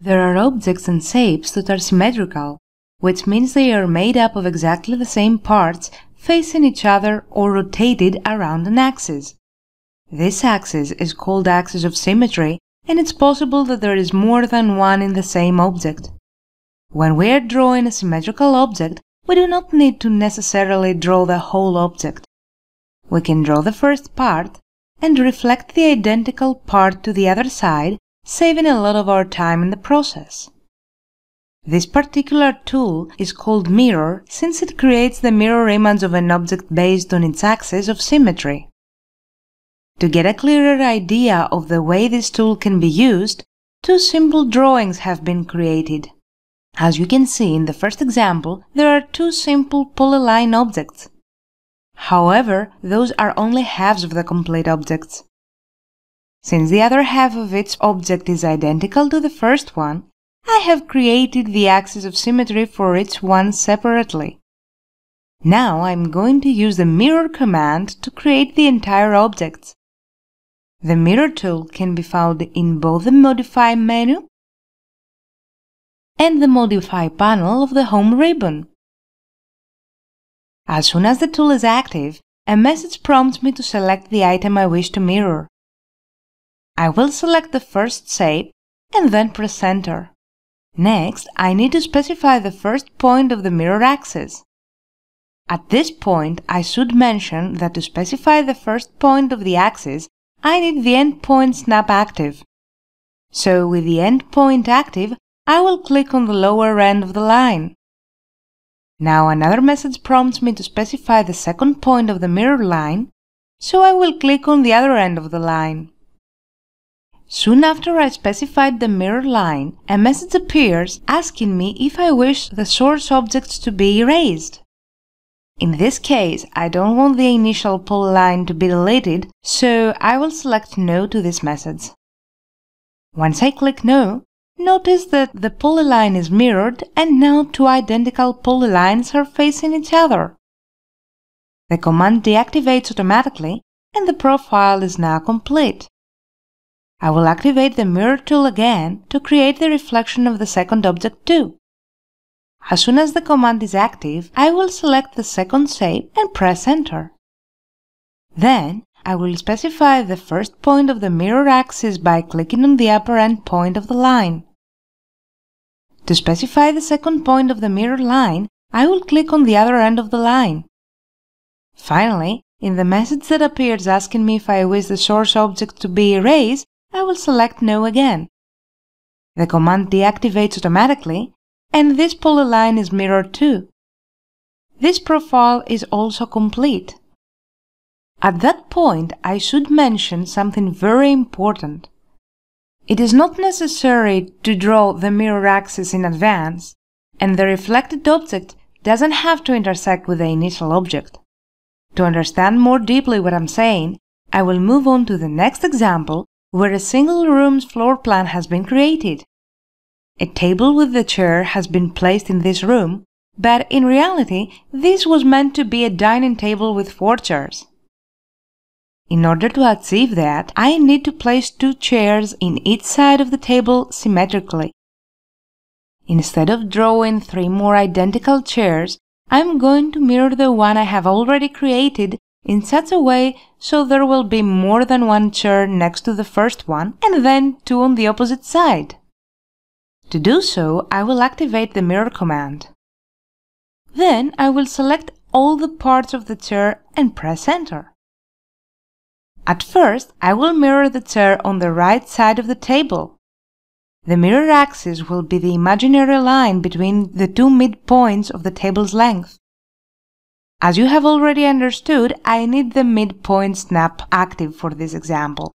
There are objects and shapes that are symmetrical, which means they are made up of exactly the same parts facing each other or rotated around an axis. This axis is called axis of symmetry and it's possible that there is more than one in the same object. When we are drawing a symmetrical object, we do not need to necessarily draw the whole object. We can draw the first part and reflect the identical part to the other side, saving a lot of our time in the process. This particular tool is called mirror since it creates the mirror image of an object based on its axis of symmetry. To get a clearer idea of the way this tool can be used, two simple drawings have been created. As you can see in the first example, there are two simple polyline objects. However, those are only halves of the complete objects. Since the other half of each object is identical to the first one, I have created the axis of symmetry for each one separately. Now I'm going to use the mirror command to create the entire objects. The mirror tool can be found in both the Modify menu and the Modify panel of the Home ribbon. As soon as the tool is active, a message prompts me to select the item I wish to mirror. I will select the first shape and then press Enter. Next, I need to specify the first point of the mirror axis. At this point, I should mention that to specify the first point of the axis, I need the endpoint snap active. So with the endpoint active, I will click on the lower end of the line. Now another message prompts me to specify the second point of the mirror line, so I will click on the other end of the line. Soon after I specified the mirror line, a message appears asking me if I wish the source objects to be erased. In this case, I don't want the initial polyline to be deleted, so I will select No to this message. Once I click No, notice that the polyline is mirrored and now two identical polylines are facing each other. The command deactivates automatically and the profile is now complete. I will activate the mirror tool again to create the reflection of the second object too. As soon as the command is active, I will select the second shape and press Enter. Then, I will specify the first point of the mirror axis by clicking on the upper end point of the line. To specify the second point of the mirror line, I will click on the other end of the line. Finally, in the message that appears asking me if I wish the source object to be erased, I will select No again. The command deactivates automatically and this polyline is mirrored too. This profile is also complete. At that point, I should mention something very important. It is not necessary to draw the mirror axis in advance, and the reflected object doesn't have to intersect with the initial object. To understand more deeply what I'm saying, I will move on to the next example where a single room's floor plan has been created. A table with the chair has been placed in this room, but in reality, this was meant to be a dining table with four chairs. In order to achieve that, I need to place two chairs in each side of the table symmetrically. Instead of drawing three more identical chairs, I'm going to mirror the one I have already created in such a way so there will be more than one chair next to the first one and then two on the opposite side. To do so, I will activate the mirror command. Then I will select all the parts of the chair and press enter. At first, I will mirror the chair on the right side of the table. The mirror axis will be the imaginary line between the two midpoints of the table's length. As you have already understood, I need the midpoint snap active for this example.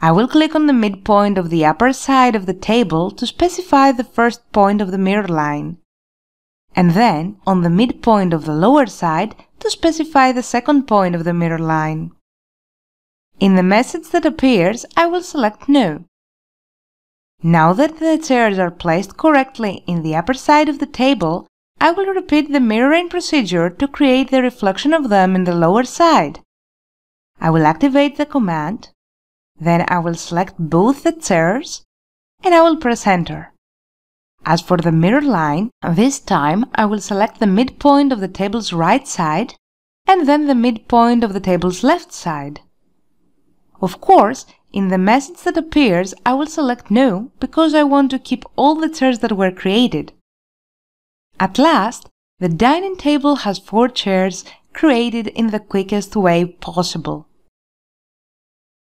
I will click on the midpoint of the upper side of the table to specify the first point of the mirror line, and then on the midpoint of the lower side to specify the second point of the mirror line. In the message that appears, I will select No. Now that the chairs are placed correctly in the upper side of the table, I will repeat the mirroring procedure to create the reflection of them in the lower side. I will activate the command then I will select both the chairs and I will press enter. As for the mirror line, this time I will select the midpoint of the table's right side and then the midpoint of the table's left side. Of course, in the message that appears, I will select No because I want to keep all the chairs that were created. At last, the dining table has four chairs created in the quickest way possible.